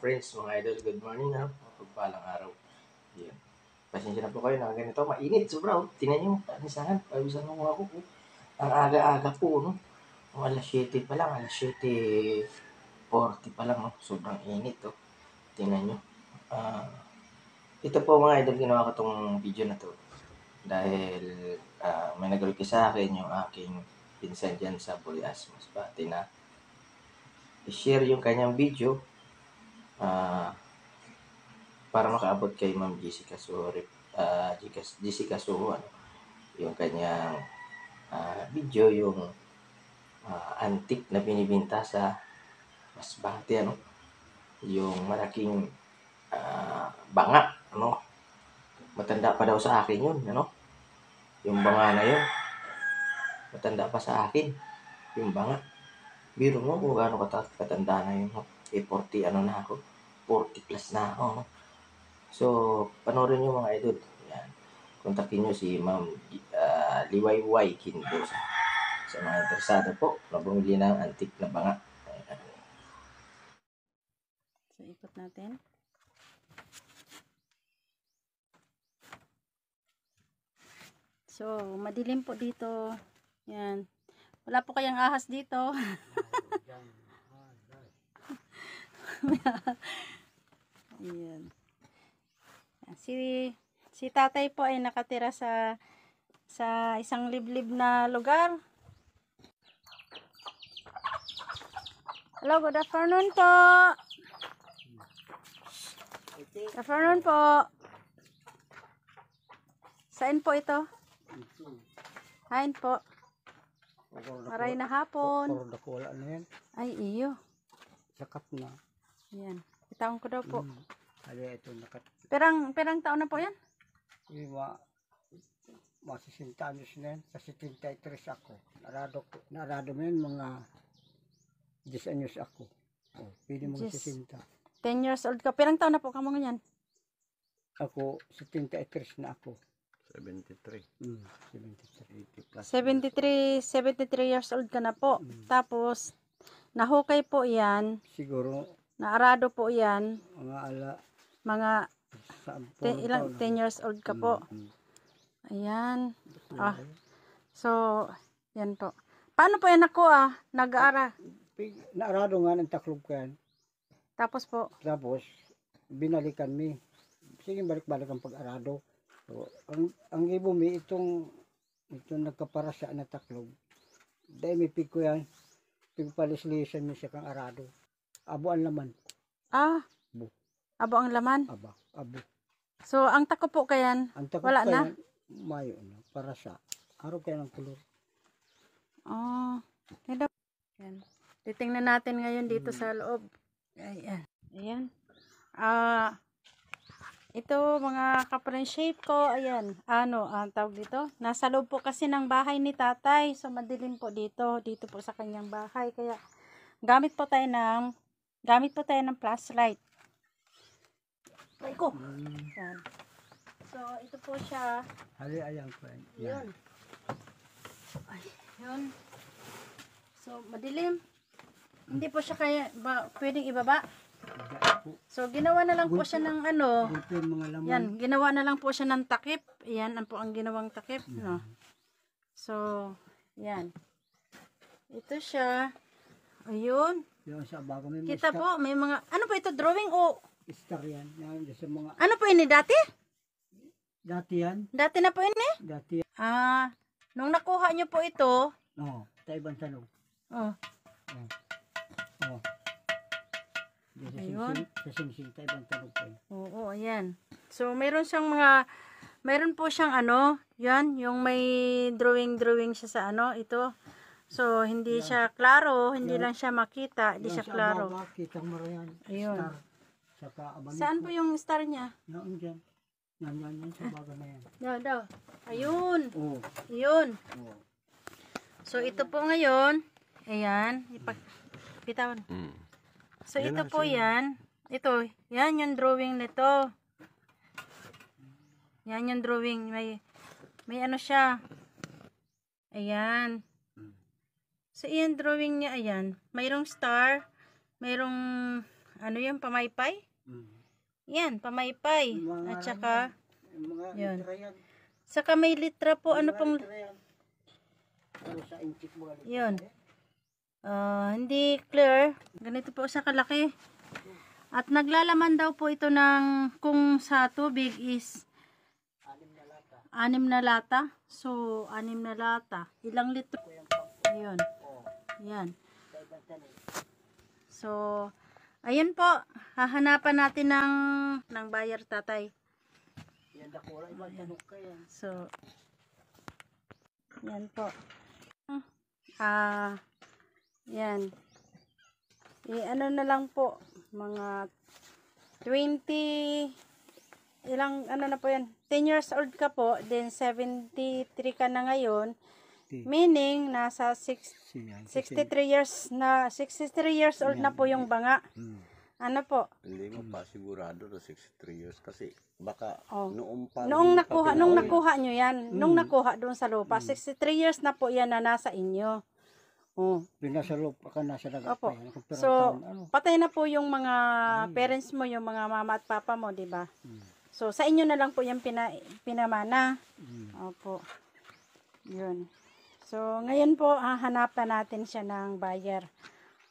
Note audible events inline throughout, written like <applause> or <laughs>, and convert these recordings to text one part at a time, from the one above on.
friends, mga idol, good morning ha. Pagpalang araw. Yan. Pasensya na po kayo na ganito. Mainit, sobra. Oh. Tingnan nyo, panisahan. Pawisan mo ako. Oh. Ang aga-aga po, no? Ang alas 7 pa lang, alas 7.40 pa lang, no? Sobrang init, oh. Tingnan nyo. Ah, ito po mga idol, ginawa ko tong video na to. Dahil ah, may nag-request sa akin yung aking pinsan dyan sa Boreas Masbate na i-share yung kanyang video ah, para makaabot kay Ma'am Jessica Suho, uh, Jessica Suho, ano, yung kanyang ah, video, yung ah, antique na binibinta sa Masbate, ano, yung malaking ah, banga, ano, matanda pa daw sa akin yun, ano, yung banga na yun, matanda pa sa akin, yung banga. Biro mo kung gaano kata- katanda na yun, no? eh, 40, ano na ako, 40 plus na ako, no? So, panoorin nyo mga idol, yan, kontakin nyo si Ma'am uh, Liwayway Kindosa. Sa mga interesado po, na bumili ng antique na banga. Ayan. So, ikot natin. So, madilim po dito. Yan. Wala po kayang ahas dito. <laughs> <laughs> Ayan. Yan. Si, si tatay po ay nakatira sa sa isang liblib na lugar. Hello, good afternoon po. Good afternoon po. Saan po ito? Hain po. Maray na hapon. Ay, iyo. Sakat na. Yan. Itaon ko daw po. Hmm. Kaya ito nakat. Perang, perang taon na po yan? Yung mga 60 anos na yan. Sa 73 ako. Narado, ko- narado mo yan mga 10 anyos ako. Oh, pwede mga Diyos. 60. 10 years old ka. Perang taon na po ka mga yan? Ako, 73 na ako. 73, Hmm, 73. 80 plus. 73, 73 years old ka na po. Tapos, nahukay po yan. Siguro, Naarado po yan. mga ala Mga te, ilang 10 years old ka po. Hmm. Ayan. Ah. So, yan po. Paano po yan ako ah? Nag-aara. Narado nga ng taklob ko yan. Tapos po, Tapos, binalikan mi. Sige, balik-balik ang pag-arado. So, ang, ang ibo mi, itong, itong nagkaparasya na taklob. Dahil may pig ko yan. Pigpalislisan mi siya kang arado. Abo ang laman. ah, Bu. abo ang laman. Aba, abo. So, ang tako po kayan, Ang takot Wala ka na? mayo na. Parasya. Araw kaya ng kulor. Oh, hello. Yan. Titingnan natin ngayon dito sa loob. Ayan. Ayan. Ah, ito mga kapren shape ko, ayan. Ano, ang tawag dito? Nasa loob po kasi ng bahay ni tatay. So, madilim po dito. Dito po sa kanyang bahay. Kaya, gamit po tayo ng, gamit po tayo ng flashlight. Ay ko. Yan. So, ito po siya. Hali ayang ko yan. Yun. Ay, yun. So, madilim. Hindi po siya kaya, ba, pwedeng ibaba. So, ginawa na lang po siya ng ano. Yan, ginawa na lang po siya ng takip. Yan, ang po ang ginawang takip. No? So, yan. Ito siya. Ayun. Yung sa bago may Kita star, po, may mga, ano po ito, drawing o, star yan. Yan sa mga, ano po ini dati? dati yan. Dati na po ini? Dati yan. Ah, nung nakuha nyo po ito, Oo, sa ibang tanong. oh, Oo. Di Sa Ayun. singsing, sa singsing, sa ibang tanong pa yun. Oo, ayan. So, mayroon siyang mga, mayroon po siyang ano, yan, yung may drawing-drawing siya sa ano, ito. So, hindi siya klaro, hindi lang siya makita, hindi siya klaro. kitang mo yan. Ayun. Star. Saka Saan po yung star niya? Noon dyan. Yan, yan, yan, sa baga na yan. Daw, daw. Ayun, Oo, yun. oo. So, ito po ngayon, ayan, ipag, bitawan. Mm. So, Yan ito na, po yan. Ito, yan yung drawing nito. Yan yung drawing. May, may ano siya. Ayan. So, iyan drawing niya, ayan. Mayroong star. Mayroong, ano yan, pamaypay? Mm. Yan, pamaypay. Mga At saka, Yung mga Yun. yan. saka may litra po, ano Mga pong. Ano sa litra. yun. Ah, hindi clear. Ganito po siya kalaki. At naglalaman daw po ito ng, kung sa tubig is, anim na lata. So, anim na lata. Ilang litro? Yun. Yan. So, ayun po. Hahanapan natin ng, ng buyer tatay. Yan dako lang ibang tanong ka yan. So, yan po. Ah, yan. I, ano na lang po, mga 20, ilang, ano na po yan, 10 years old ka po, then 73 ka na ngayon, meaning, nasa 6, Siya. 63 years na, 63 years old na po yung banga. Hmm. Ano po? Hindi mo pa sigurado na 63 years kasi baka Oh. noong pa Noong nakuha, nung nakuha nyo yan, nung Mm. nakuha doon sa lupa, 63 years na po yan na nasa inyo. Oh. Yung nasa loob ka, nasa dagat Opo. pa So, taon, ano? patay na po yung mga parents mo, yung mga mama at papa mo, di ba? Mm. So, sa inyo na lang po yung pina, pinamana. Mm. Opo. Yun. So, ngayon po, hahanapan natin siya ng buyer.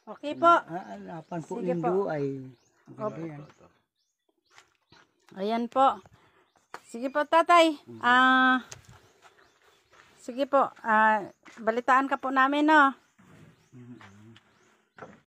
Okay po. Aalapan po Sige nindo ay Opo. Ayan. Ayan po. Sige po, tatay. Ah, sige po. Ah, balitaan ka po namin, no?